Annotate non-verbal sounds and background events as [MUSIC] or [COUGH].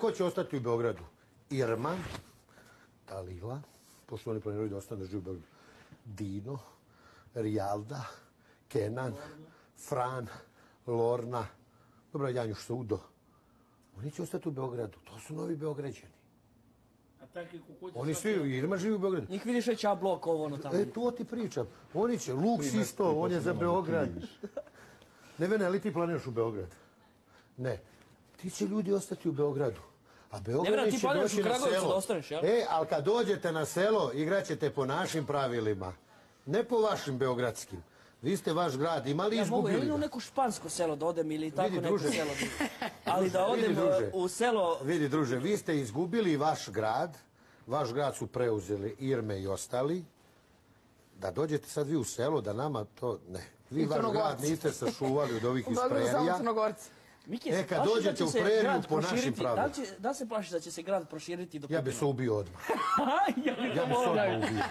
Ko će ostati u Beogradu? Irman, Dalila, pošto oni planiraju da ostane da žive u Beogradu. Dino, Rijalda, Kenan, Fran, Lorna, dobro, Janjuš Sudo. Oni će ostati u Beogradu. To su novi Beograđani. A Oni svi, Irman živi u Beogradu. Njih vidiš već ja blok ovo ono tamo. E, to ti pričam. Oni će, Luks isto, on je za Beograd. Ne, Vene, ali ti planiraš u Beograd? Ne. Ti će ljudi ostati u Beogradu. A Beograd će doći u na selo. da ostaneš? E, ali kad dođete na selo, igraćete po našim pravilima. Ne po vašim beogradskim. Vi ste vaš grad imali i Ja mogu, izgubili ili u neko špansko selo da odem ili tako Vidi, neko selo. [LAUGHS] Ali da Vidi, odem druže. e, u selo... Vidi, druže, vi ste izgubili vaš grad. Vaš grad su preuzeli Irme i ostali. Da dođete sad vi u selo, da nama to... Ne. Vi vaš grad niste sačuvali od ovih [LAUGHS] U Miki, E, kad dođete u preriju po našim proširiti? Da, li da se plašiš da će se grad proširiti do Ja bi se ubio odmah. [LAUGHS] ja bi se odmah ubio.